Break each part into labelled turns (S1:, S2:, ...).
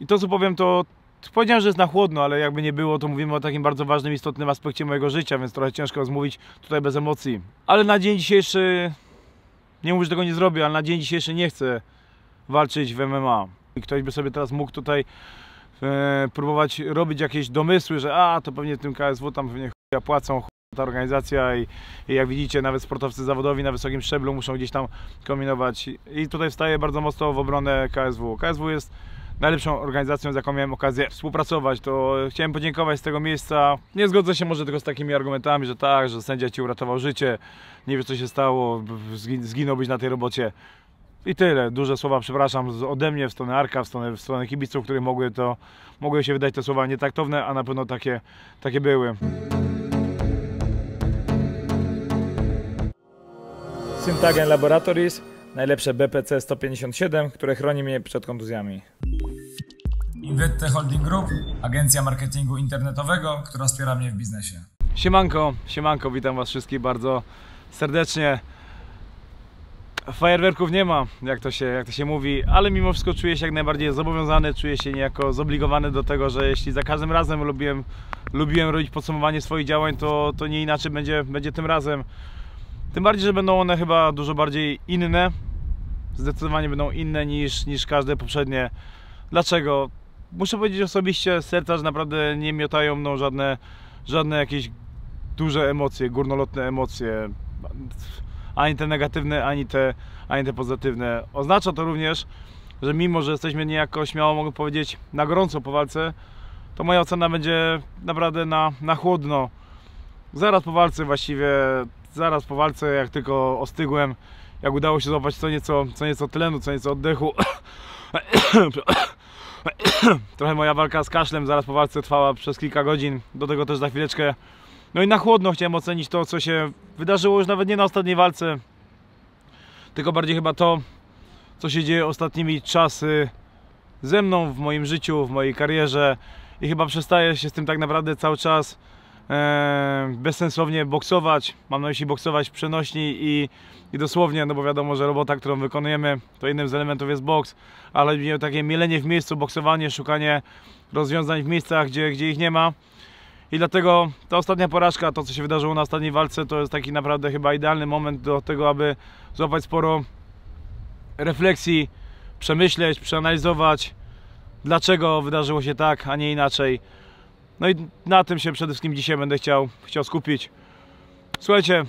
S1: I to co powiem to powiedziałem, że jest na chłodno, ale jakby nie było, to mówimy o takim bardzo ważnym, istotnym aspekcie mojego życia, więc trochę ciężko zmówić tutaj bez emocji. Ale na dzień dzisiejszy, nie mówię, że tego nie zrobię, ale na dzień dzisiejszy nie chcę walczyć w MMA. I ktoś by sobie teraz mógł tutaj e, próbować robić jakieś domysły, że a, to pewnie tym KSW tam pewnie chuja płacą, chuja ta organizacja i, i jak widzicie nawet sportowcy zawodowi na wysokim szczeblu muszą gdzieś tam kombinować i tutaj wstaję bardzo mocno w obronę KSW. KSW jest najlepszą organizacją, z jaką miałem okazję współpracować, to chciałem podziękować z tego miejsca. Nie zgodzę się może tylko z takimi argumentami, że tak, że sędzia Ci uratował życie, nie wiesz co się stało, zgin- zginąłbyś na tej robocie. I tyle. Duże słowa, przepraszam, ode mnie w stronę Arka, w stronę, w stronę kibiców, których mogły to, mogły się wydać te słowa nietaktowne, a na pewno takie, takie były. Syntagen Laboratories, najlepsze BPC 157, które chroni mnie przed kontuzjami.
S2: Invette Holding Group, agencja marketingu internetowego, która wspiera mnie w biznesie.
S1: Siemanko, siemanko, witam was wszystkich bardzo serdecznie. Fajerwerków nie ma, jak to, się, jak to się mówi, ale mimo wszystko czuję się jak najbardziej zobowiązany, czuję się niejako zobligowany do tego, że jeśli za każdym razem lubiłem, lubiłem robić podsumowanie swoich działań, to, to nie inaczej będzie, będzie tym razem. Tym bardziej, że będą one chyba dużo bardziej inne, zdecydowanie będą inne niż, niż każde poprzednie. Dlaczego? Muszę powiedzieć osobiście, serca, że naprawdę nie miotają mną żadne, żadne jakieś duże emocje, górnolotne emocje. Ani te negatywne, ani te, ani te pozytywne. Oznacza to również, że mimo, że jesteśmy niejako śmiało mogę powiedzieć na gorąco po walce, to moja ocena będzie naprawdę na, na chłodno. Zaraz po walce właściwie, zaraz po walce, jak tylko ostygłem, jak udało się złapać co nieco, co nieco tlenu, co nieco oddechu. Trochę moja walka z kaszlem zaraz po walce trwała przez kilka godzin, do tego też za chwileczkę. No i na chłodno chciałem ocenić to, co się wydarzyło już nawet nie na ostatniej walce, tylko bardziej chyba to, co się dzieje ostatnimi czasy ze mną w moim życiu, w mojej karierze. I chyba przestaję się z tym tak naprawdę cały czas bezsensownie boksować. Mam na myśli boksować przenośni i, i dosłownie, no bo wiadomo, że robota, którą wykonujemy, to jednym z elementów jest boks, ale takie mielenie w miejscu, boksowanie, szukanie rozwiązań w miejscach, gdzie, gdzie ich nie ma. I dlatego ta ostatnia porażka, to co się wydarzyło na ostatniej walce, to jest taki naprawdę chyba idealny moment do tego, aby złapać sporo refleksji, przemyśleć, przeanalizować, dlaczego wydarzyło się tak, a nie inaczej. No i na tym się przede wszystkim dzisiaj będę chciał, chciał skupić. Słuchajcie,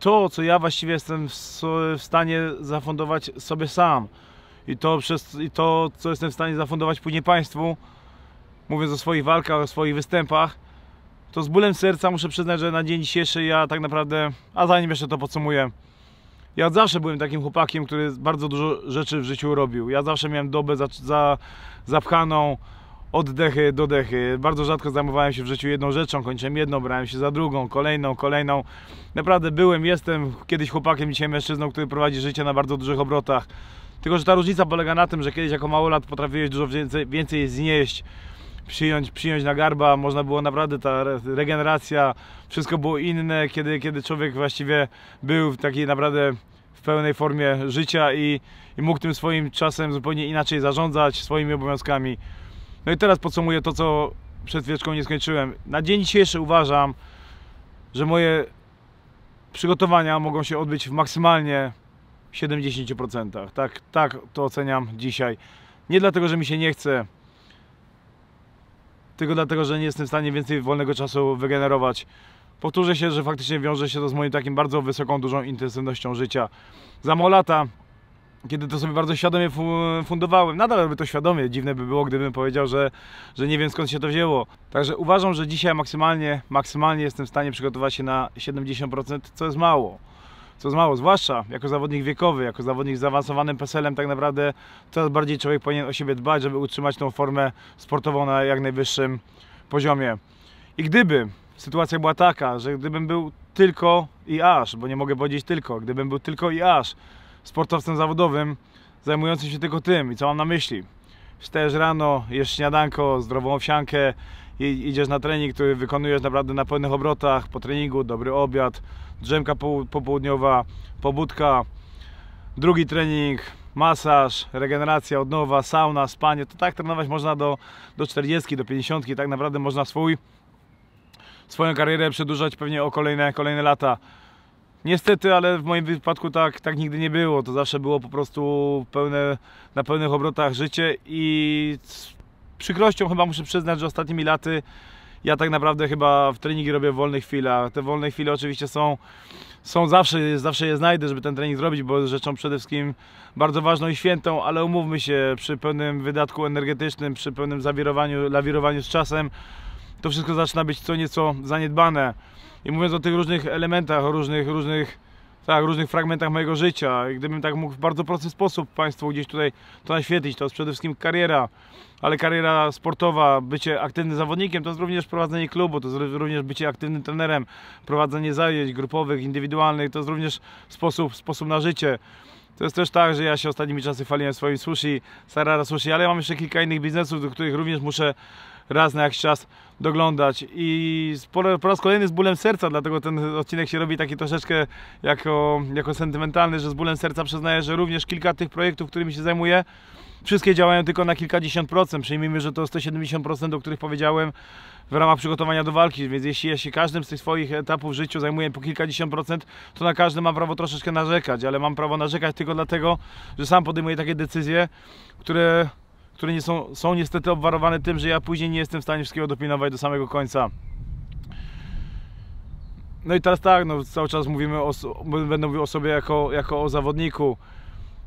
S1: to co ja właściwie jestem w, stanie zafundować sobie sam i to, przez, i to co jestem w stanie zafundować później Państwu, mówiąc o swoich walkach, o swoich występach, to z bólem serca muszę przyznać, że na dzień dzisiejszy ja tak naprawdę, a zanim jeszcze to podsumuję, ja zawsze byłem takim chłopakiem, który bardzo dużo rzeczy w życiu robił. Ja zawsze miałem dobę za, za, zapchaną oddechy, dodechy. Bardzo rzadko zajmowałem się w życiu jedną rzeczą, kończyłem jedną, brałem się za drugą, kolejną, kolejną. Naprawdę byłem, jestem kiedyś chłopakiem, dzisiaj mężczyzną, który prowadzi życie na bardzo dużych obrotach. Tylko, że ta różnica polega na tym, że kiedyś jako małolat potrafiłeś dużo więcej, więcej znieść, przyjąć, przyjąć na garba, można było naprawdę ta re- regeneracja, wszystko było inne, kiedy, kiedy człowiek właściwie był w takiej naprawdę w pełnej formie życia i, i mógł tym swoim czasem zupełnie inaczej zarządzać, swoimi obowiązkami. No i teraz podsumuję to, co przed chwileczką nie skończyłem. Na dzień dzisiejszy uważam, że moje przygotowania mogą się odbyć w maksymalnie 70%. Tak, tak to oceniam dzisiaj. Nie dlatego, że mi się nie chce, tylko dlatego, że nie jestem w stanie więcej wolnego czasu wygenerować. Powtórzę się, że faktycznie wiąże się to z moim takim bardzo wysoką, dużą intensywnością życia. Za lata, kiedy to sobie bardzo świadomie fu- fundowałem, nadal robię to świadomie, dziwne by było, gdybym powiedział, że, że nie wiem skąd się to wzięło. Także uważam, że dzisiaj maksymalnie, maksymalnie jestem w stanie przygotować się na 70%, co jest mało. Co jest mało, zwłaszcza jako zawodnik wiekowy, jako zawodnik z zaawansowanym PESEL-em, tak naprawdę coraz bardziej człowiek powinien o siebie dbać, żeby utrzymać tą formę sportową na jak najwyższym poziomie. I gdyby sytuacja była taka, że gdybym był tylko i aż, bo nie mogę powiedzieć tylko, gdybym był tylko i aż sportowcem zawodowym, zajmującym się tylko tym i co mam na myśli? Wstajesz rano, jesz śniadanko, zdrową owsiankę, idziesz na trening, który wykonujesz naprawdę na pełnych obrotach, po treningu, dobry obiad, drzemka połu- popołudniowa, pobudka, drugi trening, masaż, regeneracja, odnowa, sauna, spanie. To tak trenować można do, do 40, do 50. Tak naprawdę można swój, swoją karierę przedłużać pewnie o kolejne, kolejne lata. Niestety, ale w moim wypadku tak, tak nigdy nie było. To zawsze było po prostu pełne, na pełnych obrotach życie i z przykrością chyba muszę przyznać, że ostatnimi laty ja tak naprawdę chyba w treningi robię w wolnych chwilach. Te wolne chwile oczywiście są, są zawsze, zawsze je znajdę, żeby ten trening zrobić, bo jest rzeczą przede wszystkim bardzo ważną i świętą, ale umówmy się, przy pełnym wydatku energetycznym, przy pełnym zawirowaniu, lawirowaniu z czasem, to wszystko zaczyna być co nieco zaniedbane. I mówiąc o tych różnych elementach, o różnych, różnych, tak, różnych fragmentach mojego życia, gdybym tak mógł w bardzo prosty sposób Państwu gdzieś tutaj to naświetlić, to jest przede wszystkim kariera, ale kariera sportowa, bycie aktywnym zawodnikiem, to jest również prowadzenie klubu, to jest również bycie aktywnym trenerem, prowadzenie zajęć grupowych, indywidualnych, to jest również sposób, sposób na życie. To jest też tak, że ja się ostatnimi czasy chwaliłem swoim sushi, Sarara Sushi, ale ja mam jeszcze kilka innych biznesów, do których również muszę raz na jakiś czas doglądać. I po, po raz kolejny z bólem serca, dlatego ten odcinek się robi taki troszeczkę jako, jako sentymentalny, że z bólem serca przyznaję, że również kilka tych projektów, którymi się zajmuję, wszystkie działają tylko na kilkadziesiąt procent. Przyjmijmy, że to 170%, o których powiedziałem w ramach przygotowania do walki, więc jeśli ja się każdym z tych swoich etapów w życiu zajmuję po kilkadziesiąt procent, to na każdy mam prawo troszeczkę narzekać, ale mam prawo narzekać tylko dlatego, że sam podejmuję takie decyzje, które które nie są, są niestety obwarowane tym, że ja później nie jestem w stanie wszystkiego dopilnować do samego końca. No i teraz tak, no cały czas mówimy o, będę mówił o sobie jako, jako o zawodniku,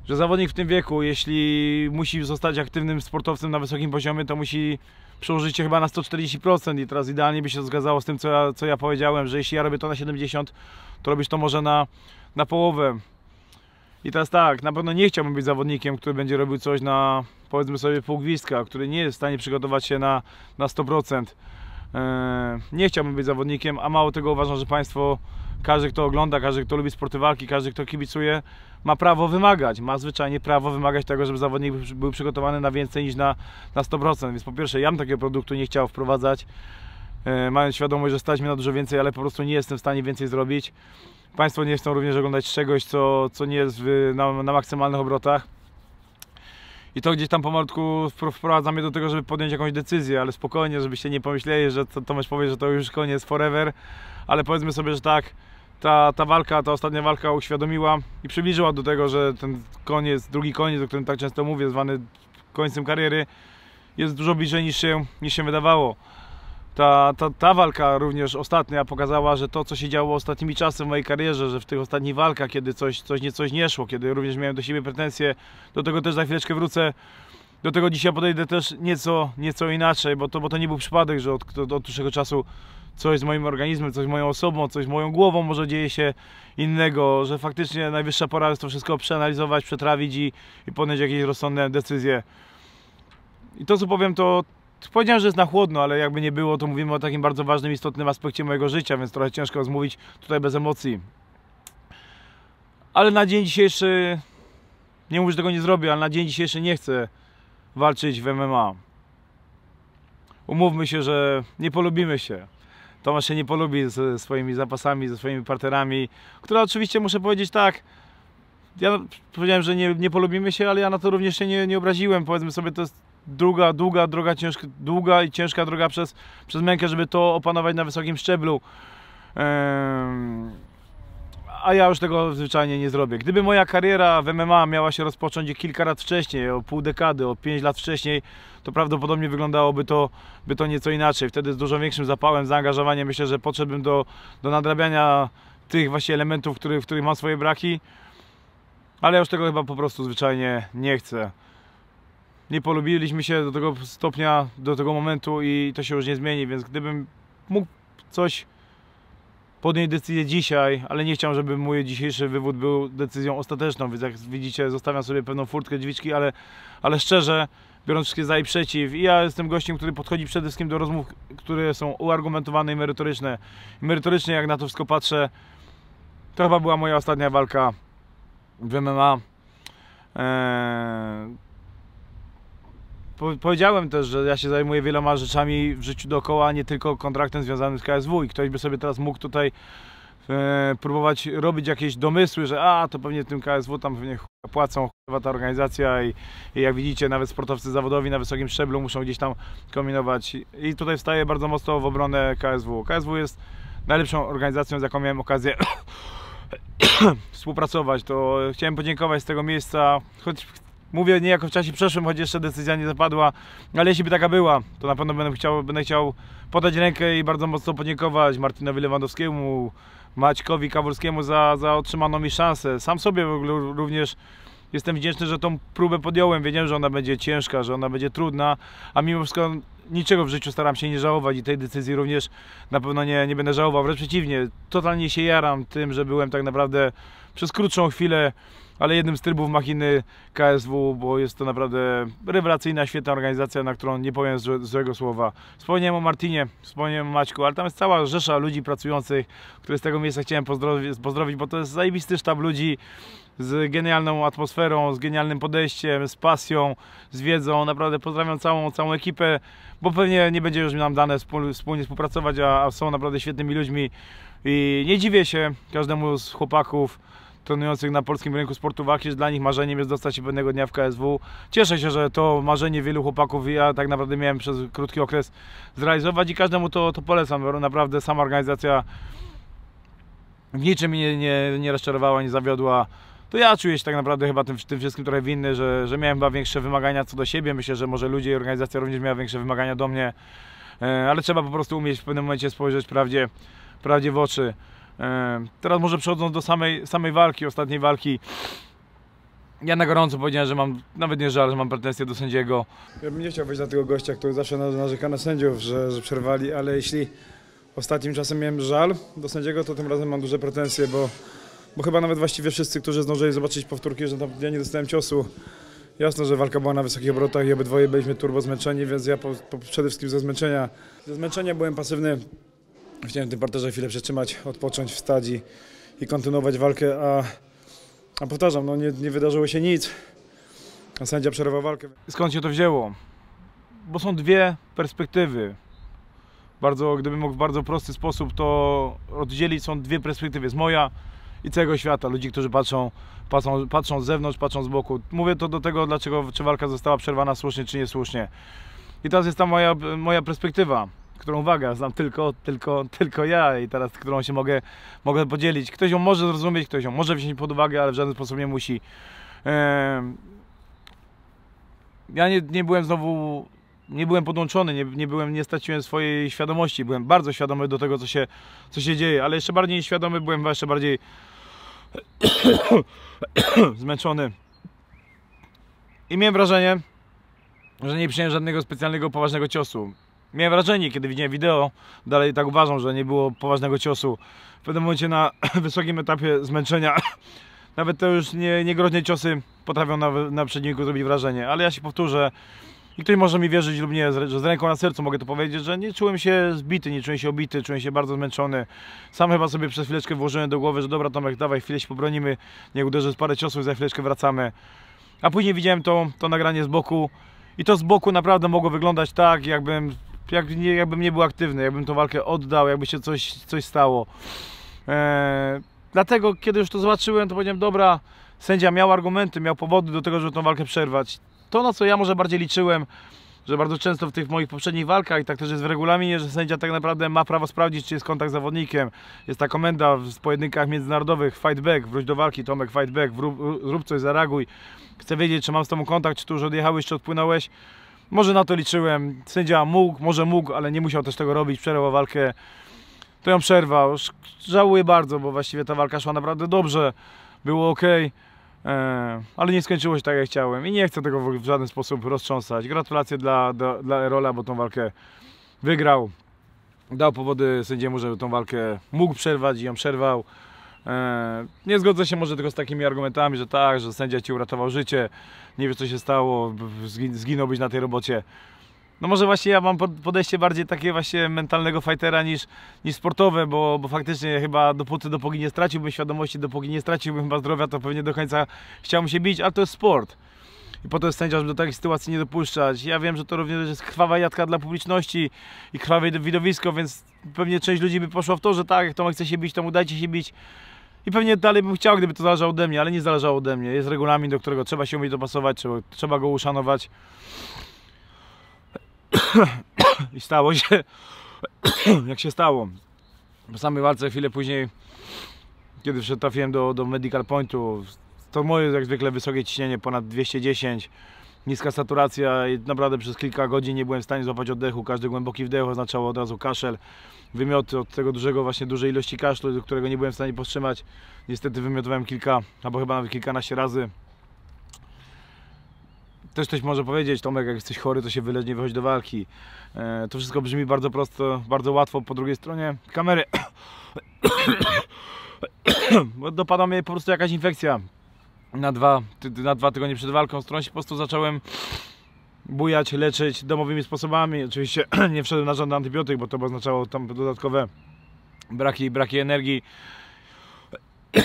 S1: że zawodnik w tym wieku, jeśli musi zostać aktywnym sportowcem na wysokim poziomie, to musi przełożyć się chyba na 140% i teraz idealnie by się zgadzało z tym, co ja, co ja powiedziałem, że jeśli ja robię to na 70%, to robisz to może na, na połowę. I teraz tak, na pewno nie chciałbym być zawodnikiem, który będzie robił coś na powiedzmy sobie pół gwizdka, który nie jest w stanie przygotować się na, na 100%. E, nie chciałbym być zawodnikiem, a mało tego uważam, że Państwo, każdy kto ogląda, każdy kto lubi sporty walki, każdy kto kibicuje, ma prawo wymagać, ma zwyczajnie prawo wymagać tego, żeby zawodnik był przygotowany na więcej niż na, na 100%. Więc po pierwsze, ja bym takiego produktu nie chciał wprowadzać, e, mając świadomość, że stać mnie na dużo więcej, ale po prostu nie jestem w stanie więcej zrobić. Państwo nie chcą również oglądać czegoś, co, co nie jest w, na, na maksymalnych obrotach. I to gdzieś tam pomalutku wprowadza mnie do tego, żeby podjąć jakąś decyzję, ale spokojnie, żebyście nie pomyśleli, że Tomasz powie, że to już koniec forever, ale powiedzmy sobie, że tak, ta, ta walka, ta ostatnia walka uświadomiła i przybliżyła do tego, że ten koniec, drugi koniec, o którym tak często mówię, zwany końcem kariery, jest dużo bliżej niż się, niż się wydawało ta, ta, ta walka również ostatnia pokazała, że to co się działo ostatnimi czasy w mojej karierze, że w tych ostatnich walkach, kiedy coś, coś nie coś nie szło, kiedy również miałem do siebie pretensje, do tego też za chwileczkę wrócę, do tego dzisiaj podejdę też nieco, nieco inaczej, bo to, bo to nie był przypadek, że od, od, od dłuższego czasu coś z moim organizmem, coś z moją osobą, coś z moją głową może dzieje się innego, że faktycznie najwyższa pora jest to wszystko przeanalizować, przetrawić i, i podjąć jakieś rozsądne decyzje. I to co powiem to, Powiedziałem, że jest na chłodno, ale jakby nie było, to mówimy o takim bardzo ważnym, istotnym aspekcie mojego życia, więc trochę ciężko zmówić tutaj bez emocji. Ale na dzień dzisiejszy, nie mówię, że tego nie zrobię, ale na dzień dzisiejszy nie chcę walczyć w MMA. Umówmy się, że nie polubimy się. Tomasz się nie polubi ze swoimi zapasami, ze swoimi partnerami, które oczywiście muszę powiedzieć tak, ja powiedziałem, że nie, nie polubimy się, ale ja na to również się nie, nie obraziłem. Powiedzmy sobie, to jest długa, długa, droga, ciężka, długa i ciężka droga przez, przez mękę, żeby to opanować na wysokim szczeblu. A ja już tego zwyczajnie nie zrobię. Gdyby moja kariera w MMA miała się rozpocząć kilka lat wcześniej, o pół dekady, o pięć lat wcześniej, to prawdopodobnie wyglądałoby to, by to nieco inaczej. Wtedy z dużo większym zapałem, zaangażowaniem myślę, że podszedłbym do, do nadrabiania tych właśnie elementów, w których, w których mam swoje braki. Ale ja już tego chyba po prostu zwyczajnie nie chcę nie polubiliśmy się do tego stopnia, do tego momentu i to się już nie zmieni, więc gdybym mógł coś podjąć decyzję dzisiaj, ale nie chciałem, żeby mój dzisiejszy wywód był decyzją ostateczną, więc jak widzicie zostawiam sobie pewną furtkę drzwiczki, ale, ale szczerze, biorąc wszystkie za i przeciw i ja jestem gościem, który podchodzi przede wszystkim do rozmów, które są uargumentowane i merytoryczne. I merytorycznie jak na to wszystko patrzę, to chyba była moja ostatnia walka w MMA. Eee, powiedziałem też, że ja się zajmuję wieloma rzeczami w życiu dookoła, nie tylko kontraktem związanym z KSW i ktoś by sobie teraz mógł tutaj e, próbować robić jakieś domysły, że a to pewnie tym KSW tam pewnie płacą chujowa ta organizacja i, i jak widzicie nawet sportowcy zawodowi na wysokim szczeblu muszą gdzieś tam kombinować. I tutaj wstaję bardzo mocno w obronę KSW. KSW jest najlepszą organizacją z jaką miałem okazję współpracować, to chciałem podziękować z tego miejsca, choć mówię niejako w czasie przeszłym, choć jeszcze decyzja nie zapadła, ale jeśli by taka była, to na pewno będę chciał, będę chciał podać rękę i bardzo mocno podziękować Martinowi Lewandowskiemu, Maćkowi Kawulskiemu za, za otrzymaną mi szansę. Sam sobie w ogóle również jestem wdzięczny, że tą próbę podjąłem. Wiedziałem, że ona będzie ciężka, że ona będzie trudna, a mimo wszystko niczego w życiu staram się nie żałować i tej decyzji również na pewno nie, nie będę żałował. Wręcz przeciwnie, totalnie się jaram tym, że byłem tak naprawdę przez krótszą chwilę, ale jednym z trybów machiny KSW, bo jest to naprawdę rewelacyjna, świetna organizacja, na którą nie powiem złe, złego słowa. Wspomniałem o Martinie, wspomniałem o Maćku, ale tam jest cała rzesza ludzi pracujących, które z tego miejsca chciałem pozdrowić, pozdrowić bo to jest zajebisty sztab ludzi, z genialną atmosferą, z genialnym podejściem, z pasją, z wiedzą. Naprawdę pozdrawiam całą, całą ekipę, bo pewnie nie będzie już nam dane wspólnie współpracować, a, a są naprawdę świetnymi ludźmi. I nie dziwię się każdemu z chłopaków trenujących na polskim rynku sportu walki, że dla nich marzeniem jest dostać się pewnego dnia w KSW. Cieszę się, że to marzenie wielu chłopaków ja tak naprawdę miałem przez krótki okres zrealizować i każdemu to, to polecam. Naprawdę sama organizacja w niczym mnie nie, nie rozczarowała, nie zawiodła to ja czuję się tak naprawdę chyba tym, tym wszystkim trochę winny, że, że miałem chyba większe wymagania co do siebie. Myślę, że może ludzie i organizacja również miała większe wymagania do mnie, e, ale trzeba po prostu umieć w pewnym momencie spojrzeć prawdzie, prawdzie w oczy. Teraz może przechodząc do samej, samej walki, ostatniej walki, ja na gorąco powiedziałem, że mam, nawet nie żal, że mam pretensje do sędziego.
S3: Ja bym nie chciał wejść na tego gościa, który zawsze narzeka na sędziów, że, że przerwali, ale jeśli ostatnim czasem miałem żal do sędziego, to tym razem mam duże pretensje, bo bo chyba nawet właściwie wszyscy, którzy zdążyli zobaczyć powtórki, że tam ja nie dostałem ciosu. Jasne, że walka była na wysokich obrotach i obydwoje byliśmy turbo zmęczeni, więc ja po, po, przede wszystkim ze zmęczenia, ze zmęczenia byłem pasywny. Chciałem w tym parterze chwilę przetrzymać, odpocząć, wstać i, i kontynuować walkę, a, a powtarzam, no nie, nie wydarzyło się nic. A sędzia przerwał walkę.
S1: Skąd się to wzięło? Bo są dwie perspektywy. Bardzo, gdybym mógł w bardzo prosty sposób to oddzielić, są dwie perspektywy. Jest moja i całego świata, ludzi, którzy patrzą, patrzą, patrzą z zewnątrz, patrzą z boku. Mówię to do tego, dlaczego, czy walka została przerwana słusznie, czy niesłusznie. I teraz jest ta moja, moja perspektywa, którą, uwaga, znam tylko, tylko, tylko ja i teraz, którą się mogę, mogę podzielić. Ktoś ją może zrozumieć, ktoś ją może wziąć pod uwagę, ale w żaden sposób nie musi. Ja nie, nie byłem znowu nie byłem podłączony, nie, nie, byłem, nie straciłem swojej świadomości. Byłem bardzo świadomy do tego, co się, co się dzieje, ale jeszcze bardziej świadomy byłem, jeszcze bardziej zmęczony. I miałem wrażenie, że nie przyjąłem żadnego specjalnego, poważnego ciosu. Miałem wrażenie, kiedy widziałem wideo, dalej tak uważam, że nie było poważnego ciosu. W pewnym momencie na wysokim etapie zmęczenia, nawet te już nie, niegroźne ciosy potrafią na, na przeciwniku zrobić wrażenie. Ale ja się powtórzę, i ktoś może mi wierzyć lub nie, że z ręką na sercu mogę to powiedzieć, że nie czułem się zbity, nie czułem się obity, czułem się bardzo zmęczony. Sam chyba sobie przez chwileczkę włożyłem do głowy, że dobra Tomek, dawaj, chwilę się pobronimy, nie uderzę z parę ciosów, za chwileczkę wracamy. A później widziałem to, to nagranie z boku i to z boku naprawdę mogło wyglądać tak, jakbym, jak nie, jakbym nie był aktywny, jakbym tą walkę oddał, jakby się coś, coś stało. Eee, dlatego, kiedy już to zobaczyłem, to powiedziałem, dobra, sędzia miał argumenty, miał powody do tego, żeby tą walkę przerwać to, na co ja może bardziej liczyłem, że bardzo często w tych moich poprzednich walkach i tak też jest w regulaminie, że sędzia tak naprawdę ma prawo sprawdzić, czy jest kontakt z zawodnikiem. Jest ta komenda w pojedynkach międzynarodowych, fight back, wróć do walki, Tomek, fight back, zrób coś, zareaguj. Chcę wiedzieć, czy mam z tobą kontakt, czy tu już odjechałeś, czy odpłynąłeś. Może na to liczyłem. Sędzia mógł, może mógł, ale nie musiał też tego robić, przerwał walkę. To ją przerwał. Żałuję bardzo, bo właściwie ta walka szła naprawdę dobrze. Było ok. E, ale nie skończyło się tak jak chciałem i nie chcę tego w żaden sposób roztrząsać. Gratulacje dla, dla, dla Erola, bo tą walkę wygrał. Dał powody sędziemu, żeby tą walkę mógł przerwać i ją przerwał. E, nie zgodzę się może tylko z takimi argumentami, że tak, że sędzia ci uratował życie, nie wiesz co się stało, zginąłbyś na tej robocie. No może właśnie ja mam podejście bardziej takie właśnie mentalnego fightera niż, niż sportowe, bo, bo faktycznie chyba dopóty, dopóki nie straciłbym świadomości, dopóki nie straciłbym chyba zdrowia, to pewnie do końca chciałbym się bić, ale to jest sport. I po to jest sędzia, żeby do takich sytuacji nie dopuszczać. Ja wiem, że to również jest krwawa jadka dla publiczności i krwawe widowisko, więc pewnie część ludzi by poszła w to, że tak, jak Tomek chce się bić, to mu dajcie się bić. I pewnie dalej bym chciał, gdyby to zależało ode mnie, ale nie zależało ode mnie. Jest regulamin, do którego trzeba się umieć dopasować, trzeba, trzeba go uszanować. I stało się, jak się stało. Po samej walce chwilę później, kiedy wszedł- trafiłem do, do medical pointu, to moje jak zwykle wysokie ciśnienie, ponad 210, niska saturacja i naprawdę przez kilka godzin nie byłem w stanie złapać oddechu. Każdy głęboki wdech oznaczało od razu kaszel, wymioty od tego dużego, właśnie dużej ilości kaszlu, którego nie byłem w stanie powstrzymać. Niestety wymiotowałem kilka, albo chyba nawet kilkanaście razy. Też ktoś może powiedzieć, Tomek, jak jesteś chory, to się wyleć, nie wychodź do walki. E, to wszystko brzmi bardzo prosto, bardzo łatwo. Po drugiej stronie kamery. Dopadła mnie po prostu jakaś infekcja na dwa, na dwa tygodnie przed walką, z którą się po prostu zacząłem bujać, leczyć domowymi sposobami. Oczywiście nie wszedłem na żaden antybiotyk, bo to oznaczało tam dodatkowe braki, braki energii.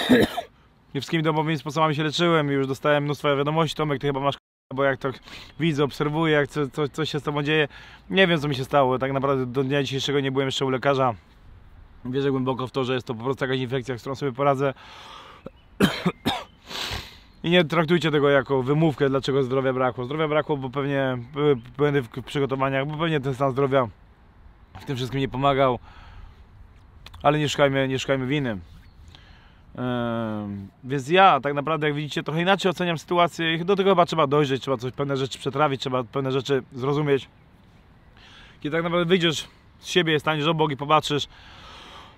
S1: Nie wszystkimi domowymi sposobami się leczyłem i już dostałem mnóstwo wiadomości. Tomek, ty chyba masz bo jak tak widzę, obserwuję, jak co, co, coś się z tobą dzieje. Nie wiem, co mi się stało. Tak naprawdę do dnia dzisiejszego nie byłem jeszcze u lekarza. Wierzę głęboko w to, że jest to po prostu jakaś infekcja, z którą sobie poradzę. I nie traktujcie tego jako wymówkę, dlaczego zdrowia brakło. Zdrowia brakło, bo pewnie były błędy w przygotowaniach, bo pewnie ten stan zdrowia w tym wszystkim nie pomagał. Ale nie szukajmy, nie szukajmy winy. Em, więc ja tak naprawdę, jak widzicie, trochę inaczej oceniam sytuację i do tego chyba trzeba dojrzeć, trzeba coś, pewne rzeczy przetrawić, trzeba pewne rzeczy zrozumieć. Kiedy tak naprawdę wyjdziesz z siebie, staniesz obok i popatrzysz.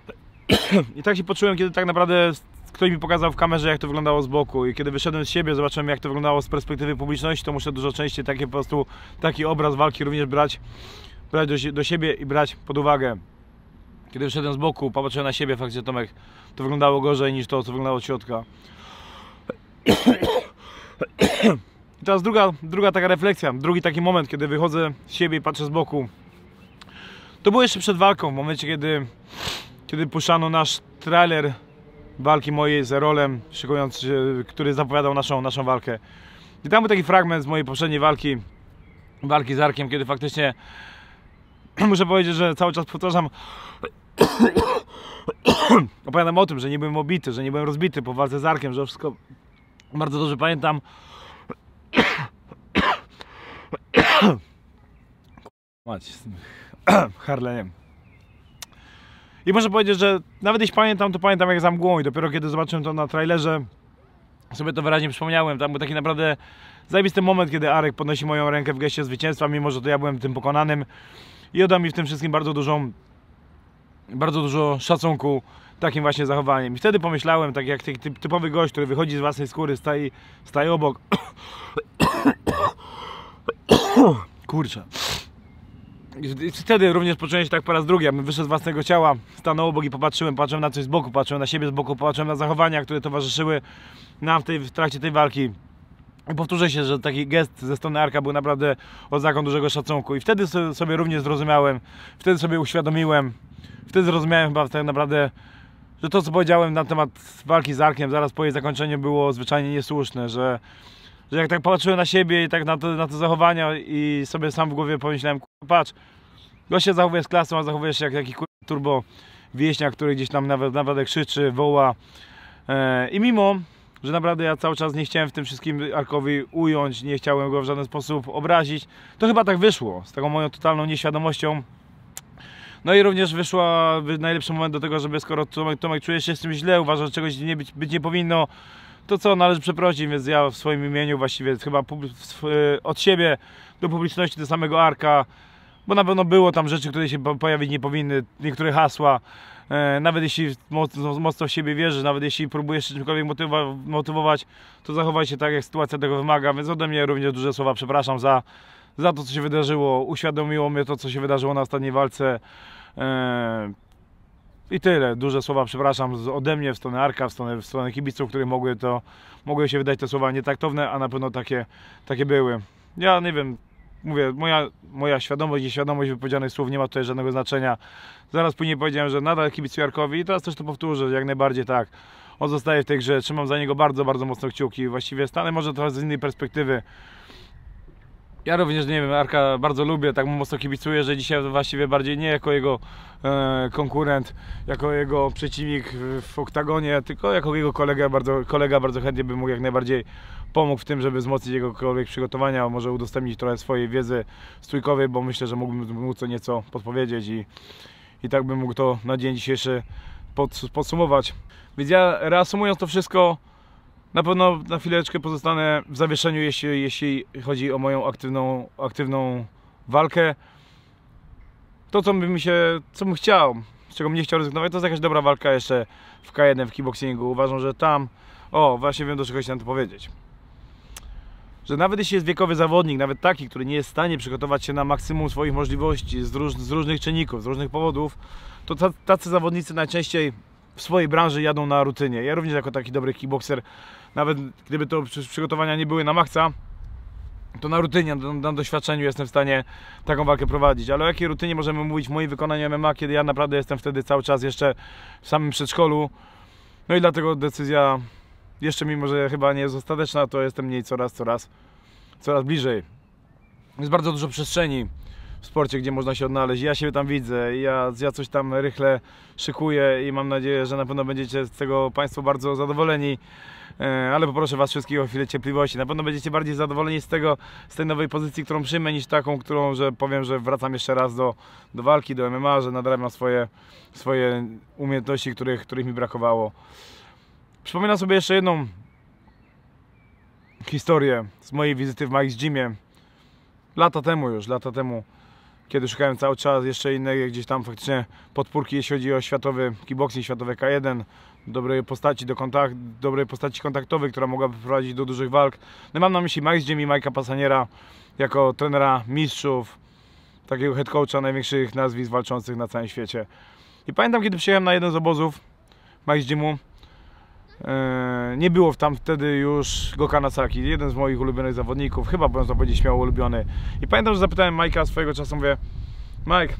S1: I tak się poczułem, kiedy tak naprawdę ktoś mi pokazał w kamerze, jak to wyglądało z boku. I kiedy wyszedłem z siebie, zobaczyłem, jak to wyglądało z perspektywy publiczności, to muszę dużo częściej taki po prostu taki obraz walki również brać, brać do, do siebie i brać pod uwagę. Kiedy wyszedłem z boku, popatrzyłem na siebie, faktycznie Tomek, to wyglądało gorzej niż to, co wyglądało od środka. I teraz druga, druga taka refleksja, drugi taki moment, kiedy wychodzę z siebie i patrzę z boku. To było jeszcze przed walką, w momencie, kiedy, kiedy puszczano nasz trailer walki mojej z Erolem, szykując który zapowiadał naszą, naszą walkę. I tam był taki fragment z mojej poprzedniej walki, walki z Arkiem, kiedy faktycznie muszę powiedzieć, że cały czas powtarzam opowiadam o tym, że nie byłem obity, że nie byłem rozbity po walce z Arkiem, że wszystko bardzo dobrze pamiętam. Mać z tym Harleniem. I muszę powiedzieć, że nawet jeśli pamiętam, to pamiętam jak za mgłą i dopiero kiedy zobaczyłem to na trailerze, sobie to wyraźnie przypomniałem. Tam był taki naprawdę zajebisty moment, kiedy Arek podnosi moją rękę w geście zwycięstwa, mimo że to ja byłem tym pokonanym i oddał mi w tym wszystkim bardzo dużą, bardzo dużo szacunku takim właśnie zachowaniem. I wtedy pomyślałem, tak jak ty- ty- typowy gość, który wychodzi z własnej skóry, staje, staje obok. Kurczę. Wtedy również poczułem się tak po raz drugi, abym wyszedł z własnego ciała, stanął obok i popatrzyłem, patrzyłem na coś z boku, patrzyłem na siebie z boku, patrzyłem na zachowania, które towarzyszyły nam w, tej, w trakcie tej walki. I powtórzę się, że taki gest ze strony Arka był naprawdę oznaką dużego szacunku. I wtedy so- sobie również zrozumiałem, wtedy sobie uświadomiłem, wtedy zrozumiałem chyba tak naprawdę, że to co powiedziałem na temat walki z Arkiem zaraz po jej zakończeniu było zwyczajnie niesłuszne, że, że jak tak patrzyłem na siebie i tak na te, na te zachowania i sobie sam w głowie pomyślałem, "Kurwa, patrz, gość się zachowuje z klasą, a zachowuje się jak kurwa turbo wieśniak, który gdzieś tam nawet, nawet krzyczy, woła. E, I mimo, że naprawdę ja cały czas nie chciałem w tym wszystkim Arkowi ująć, nie chciałem go w żaden sposób obrazić, to chyba tak wyszło, z taką moją totalną nieświadomością. No i również wyszła wy- najlepszy moment do tego, żeby skoro Tomek, Tomek czuje się z tym źle, uważa, że czegoś nie być, być nie powinno, to co, należy przeprosić, więc ja w swoim imieniu właściwie chyba e, od siebie do publiczności, do samego Arka, bo na pewno było tam rzeczy, które się po- pojawić nie powinny, niektóre hasła, e, nawet jeśli mocno, w siebie wierzysz, nawet jeśli próbujesz czymkolwiek motywa, motywować, to zachowaj się tak, jak sytuacja tego wymaga, więc ode mnie również duże słowa przepraszam za, za to, co się wydarzyło, uświadomiło mnie to, co się wydarzyło na ostatniej walce. I tyle, duże słowa przepraszam ode mnie w stronę Arka, w stronę, w stronę kibiców, które mogły to, mogły się wydać te słowa nietaktowne, a na pewno takie, takie były. Ja nie wiem, mówię, moja, moja świadomość, nieświadomość wypowiedzianych słów nie ma tutaj żadnego znaczenia. Zaraz później powiedziałem, że nadal kibicuję Jarkowi i teraz też to powtórzę, jak najbardziej tak. On zostaje w tej grze, trzymam za niego bardzo, bardzo mocno kciuki. Właściwie stanę może trochę z innej perspektywy. Ja również nie wiem, Arka bardzo lubię, tak mu mocno kibicuję, że dzisiaj właściwie bardziej nie jako jego e, konkurent, jako jego przeciwnik w, oktagonie, tylko jako jego kolega bardzo, kolega bardzo chętnie bym mu jak najbardziej pomógł w tym, żeby wzmocnić jegokolwiek przygotowania, może udostępnić trochę swojej wiedzy stójkowej, bo myślę, że mógłbym mu co nieco podpowiedzieć i, i tak bym mógł to na dzień dzisiejszy pod, podsumować. Więc ja reasumując to wszystko, na pewno na chwileczkę pozostanę w zawieszeniu, jeśli, jeśli chodzi o moją aktywną, aktywną walkę. To, co bym mi się, co bym chciał, z czego bym nie chciał rezygnować, to jest jakaś dobra walka jeszcze w K1, w kickboxingu. Uważam, że tam, o, właśnie wiem, do czego chciałem to powiedzieć. Że nawet jeśli jest wiekowy zawodnik, nawet taki, który nie jest w stanie przygotować się na maksimum swoich możliwości z, róż, z różnych czynników, z różnych powodów, to tacy zawodnicy najczęściej w swojej branży jadą na rutynie. Ja również jako taki dobry kickboxer, nawet gdyby to przygotowania nie były na maksa, to na rutynie, na, na, doświadczeniu jestem w stanie taką walkę prowadzić. Ale o jakiej rutynie możemy mówić w moim wykonaniu MMA, kiedy ja naprawdę jestem wtedy cały czas jeszcze w samym przedszkolu. No i dlatego decyzja, jeszcze mimo, że chyba nie jest ostateczna, to jestem mniej coraz, coraz, coraz bliżej. Jest bardzo dużo przestrzeni w sporcie, gdzie można się odnaleźć. Ja się tam widzę, ja, ja coś tam rychle szykuję i mam nadzieję, że na pewno będziecie z tego Państwo bardzo zadowoleni. E, ale poproszę Was wszystkich o chwilę cierpliwości. Na pewno będziecie bardziej zadowoleni z tego, z tej nowej pozycji, którą przyjmę, niż taką, którą, że powiem, że wracam jeszcze raz do, do walki, do MMA, że nadrabiam swoje, swoje umiejętności, których, których mi brakowało. Przypominam sobie jeszcze jedną historię z mojej wizyty w Mike's Gymie. Lata temu już, lata temu kiedy szukałem cały czas jeszcze innej gdzieś tam faktycznie podpórki, jeśli chodzi o światowy kickboxing, światowy K1, dobrej postaci do kontakt, dobrej postaci kontaktowej, która mogłaby prowadzić do dużych walk. No mam na myśli Mike z Jimmy, Majka Pasaniera jako trenera mistrzów, takiego head coacha największych nazwisk walczących na całym świecie. I pamiętam, kiedy przyjechałem na jeden z obozów Mike z e, nie było tam wtedy już Gokana Saki, jeden z moich ulubionych zawodników, chyba można powiedzieć śmiało ulubiony. I pamiętam, że zapytałem Majka swojego czasu, mówię Mike,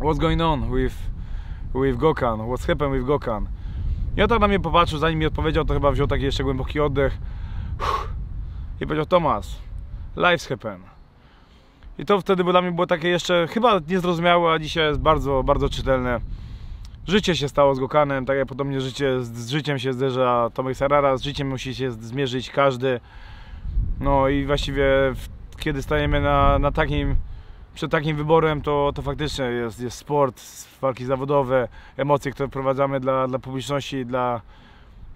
S1: what's going on with, with Gokan, what's happened with Gokan? I on tak na mnie popatrzył, zanim mi odpowiedział, to chyba wziął taki jeszcze głęboki oddech i powiedział Tomas, life's happen. I to wtedy dla mnie było takie jeszcze chyba niezrozumiałe, a dzisiaj jest bardzo, bardzo czytelne. Życie się stało z Gokanem, tak jak podobnie życie, z, życiem się zderza Tomek Sarara, z życiem musi się zmierzyć każdy. No i właściwie kiedy stajemy na, na takim przed takim wyborem to, to faktycznie jest, jest sport, walki zawodowe, emocje, które wprowadzamy dla, dla publiczności, dla,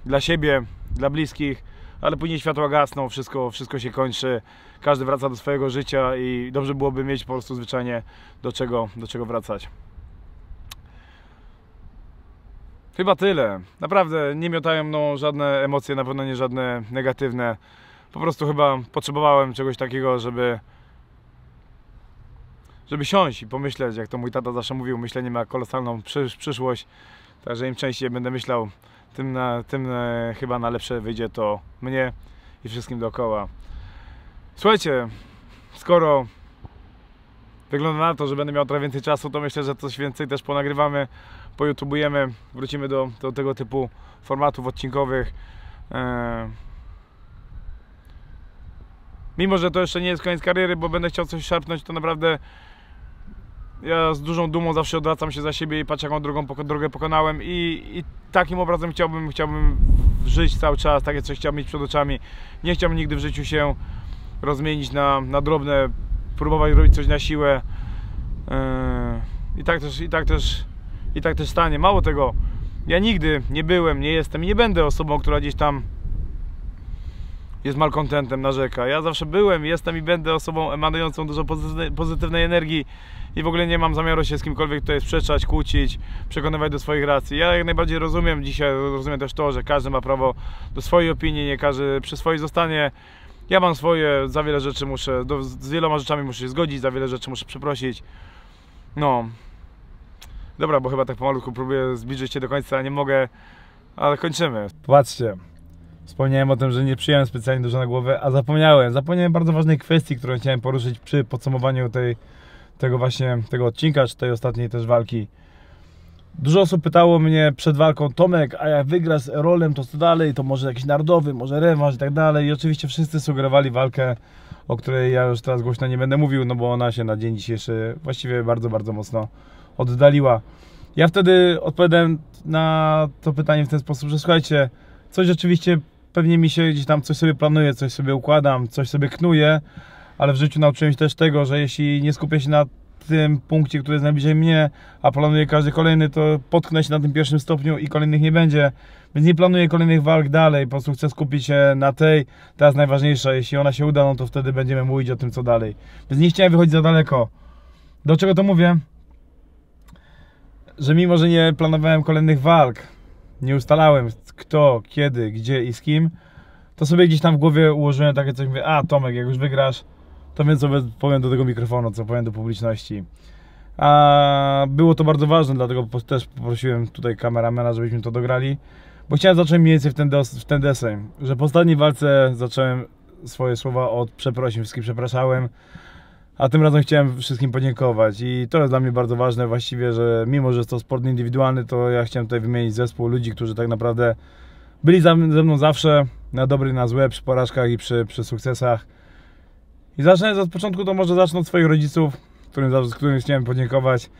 S1: dla siebie, dla bliskich, ale później światła gasną, wszystko, wszystko się kończy, każdy wraca do swojego życia i dobrze byłoby mieć po prostu zwyczajnie do czego, do czego wracać. Chyba tyle. Naprawdę nie miotają mną żadne emocje, na pewno nie żadne negatywne. Po prostu chyba potrzebowałem czegoś takiego, żeby żeby siąść i pomyśleć, jak to mój tata zawsze mówił, myślenie ma kolosalną przysz przyszłość, także im częściej będę myślał, tym, na, tym e, chyba na lepsze wyjdzie to mnie i wszystkim dookoła. Słuchajcie, skoro wygląda na to, że będę miał trochę więcej czasu, to myślę, że coś więcej też ponagrywamy, pojutubujemy, wrócimy do, do tego typu formatów odcinkowych. E, mimo, że to jeszcze nie jest koniec kariery, bo będę chciał coś szarpnąć, to naprawdę ja z dużą dumą zawsze odwracam się za siebie i patrzę jaką drogą, drogę pokonałem i, i takim obrazem chciałbym, chciałbym żyć cały czas, takie coś chciałbym mieć przed oczami. Nie chciałbym nigdy w życiu się rozmienić na, na drobne, próbować robić coś na siłę. Yy, I tak też, i tak też, i tak też stanie. Mało tego, ja nigdy nie byłem, nie jestem i nie będę osobą, która gdzieś tam jest malkontentem, narzeka. Ja zawsze byłem, jestem i będę osobą emanującą dużo pozytywnej, pozytywnej energii i w ogóle nie mam zamiaru się z kimkolwiek tutaj sprzeczać, kłócić, przekonywać do swoich racji. Ja jak najbardziej rozumiem dzisiaj, rozumiem też to, że każdy ma prawo do swojej opinii, nie każdy przy swojej zostanie. Ja mam swoje, za wiele rzeczy muszę, do, z wieloma rzeczami muszę się zgodzić, za wiele rzeczy muszę przeprosić. No. Dobra, bo chyba tak pomalutku próbuję zbliżyć się do końca, a nie mogę, ale kończymy. Patrzcie. Wspomniałem o tym, że nie przyjąłem specjalnie dużo na głowę, a zapomniałem. Zapomniałem bardzo ważnej kwestii, którą chciałem poruszyć przy podsumowaniu tej, tego właśnie tego odcinka, czy tej ostatniej też walki. Dużo osób pytało mnie przed walką, Tomek, a jak wygrasz z Erolem, to co dalej? To może jakiś narodowy, może rewanż i tak dalej. I oczywiście wszyscy sugerowali walkę, o której ja już teraz głośno nie będę mówił, no bo ona się na dzień dzisiejszy właściwie bardzo, bardzo mocno oddaliła. Ja wtedy odpowiadałem na to pytanie w ten sposób, że słuchajcie, coś oczywiście pewnie mi się gdzieś tam coś sobie planuję, coś sobie układam, coś sobie knuję, ale w życiu nauczyłem się też tego, że jeśli nie skupię się na tym punkcie, który jest najbliżej mnie, a planuję każdy kolejny, to potknę się na tym pierwszym stopniu i kolejnych nie będzie. Więc nie planuję kolejnych walk dalej, po prostu chcę skupić się na tej, teraz najważniejsza. Jeśli ona się uda, no to wtedy będziemy mówić o tym, co dalej. Więc nie chciałem wychodzić za daleko. Do czego to mówię? Że mimo, że nie planowałem kolejnych walk, nie ustalałem kto, kiedy, gdzie i z kim, to sobie gdzieś tam w głowie ułożyłem takie coś, mówię, a Tomek, jak już wygrasz, to wiem co powiem do tego mikrofonu, co powiem do publiczności. A było to bardzo ważne, dlatego też poprosiłem tutaj kameramena, żebyśmy to dograli, bo chciałem zacząć mniej więcej w ten, des, w ten deseń, że po ostatniej walce zacząłem swoje słowa od przeprosin, wszystkich przepraszałem, a tym razem chciałem wszystkim podziękować i to jest dla mnie bardzo ważne właściwie, że mimo, że jest to sport indywidualny, to ja chciałem tutaj wymienić zespół ludzi, którzy tak naprawdę byli ze mną zawsze, na dobre i na złe, przy porażkach i przy, przy sukcesach. I zacznę od początku, to może zacznę od swoich rodziców, którym, z którym chciałem podziękować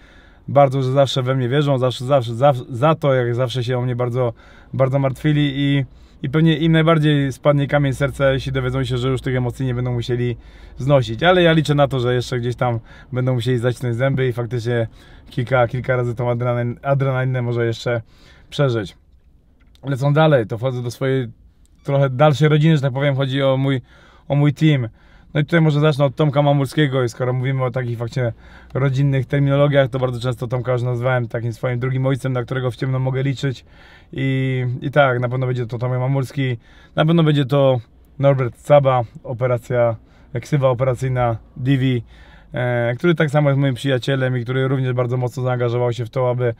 S1: bardzo, że zawsze we mnie wierzą, zawsze, zawsze, zawsze za to, jak zawsze się o mnie bardzo, bardzo martwili i, i pewnie im najbardziej spadnie kamień serca, jeśli dowiedzą się, że już tych emocji nie będą musieli znosić. Ale ja liczę na to, że jeszcze gdzieś tam będą musieli zacisnąć zęby i faktycznie kilka, kilka razy tą adrenalinę może jeszcze przeżyć. Lecą dalej, to wchodzę do swojej trochę dalszej rodziny, że tak powiem, chodzi o mój, o mój team. No i tutaj może zacznę od Tomka Mamulskiego i skoro mówimy o takich fakcie rodzinnych terminologiach, to bardzo często Tomka już nazwałem takim swoim drugim ojcem, na którego w ciemno mogę liczyć. I, i tak, na pewno będzie to Tomek Mamulski, na pewno będzie to Norbert Saba, operacja, ksywa operacyjna Divi, e, który tak samo jest moim przyjacielem i który również bardzo mocno zaangażował się w to, aby,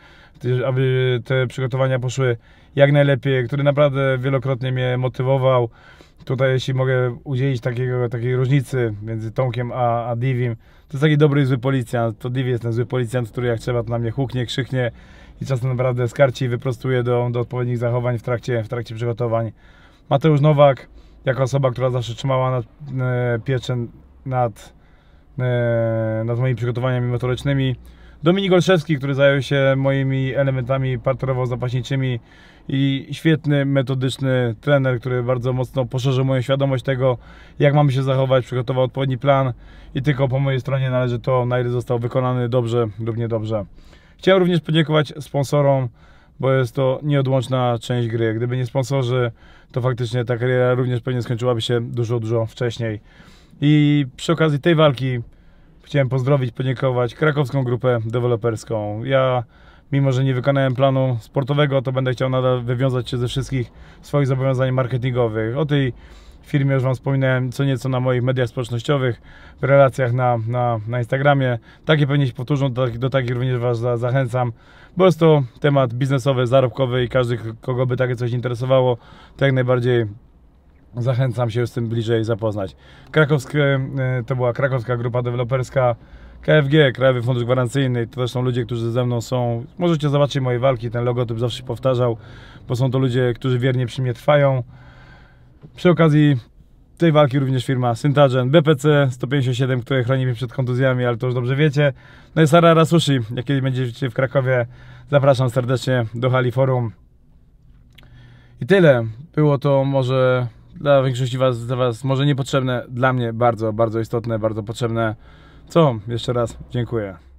S1: aby te przygotowania poszły jak najlepiej, który naprawdę wielokrotnie mnie motywował, Tutaj jeśli mogę udzielić takiego, takiej różnicy między Tomkiem a, a Divim, to jest taki dobry zły policjant. To Divi jest ten zły policjant, który jak trzeba to na mnie huknie, krzyknie i czasem naprawdę skarci i wyprostuje do, do odpowiednich zachowań w trakcie, w trakcie przygotowań. Mateusz Nowak, jako osoba, która zawsze trzymała nad, e, pieczę nad, e, nad moimi przygotowaniami motorycznymi. Dominik Olszewski, który zajął się moimi elementami parterowo-zapaśniczymi i świetny, metodyczny trener, który bardzo mocno poszerzył moją świadomość tego, jak mamy się zachować, przygotował odpowiedni plan i tylko po mojej stronie należy to, na ile został wykonany dobrze lub niedobrze. Chciałem również podziękować sponsorom, bo jest to nieodłączna część gry. Gdyby nie sponsorzy, to faktycznie ta kariera również pewnie skończyłaby się dużo, dużo wcześniej. I przy okazji tej walki chciałem pozdrowić, podziękować krakowską grupę deweloperską. Ja mimo że nie wykonałem planu sportowego, to będę chciał nadal wywiązać się ze wszystkich swoich zobowiązań marketingowych. O tej firmie już Wam wspominałem co nieco na moich mediach społecznościowych, w relacjach na, na, na Instagramie. Takie pewnie się powtórzą, do, do takich również Was za, zachęcam, bo jest to temat biznesowy, zarobkowy i każdy, kogo by takie coś interesowało, to jak najbardziej zachęcam się z tym bliżej zapoznać. Krakowskie, e, to była krakowska grupa deweloperska, KFG, Krajowy Fundusz Gwarancyjny, to też są ludzie, którzy ze mną są. Możecie zobaczyć moje walki, ten logotyp zawsze powtarzał, bo są to ludzie, którzy wiernie przy mnie trwają. Przy okazji tej walki również firma Syntagen BPC 157, które chroni mnie przed kontuzjami, ale to już dobrze wiecie. No i Sara Rasushi, jak kiedyś będziecie w Krakowie, zapraszam serdecznie do Hali Forum. I tyle. Było to może dla większości was, dla was może niepotrzebne, dla mnie bardzo, bardzo istotne, bardzo potrzebne co? Jeszcze raz dziękuję.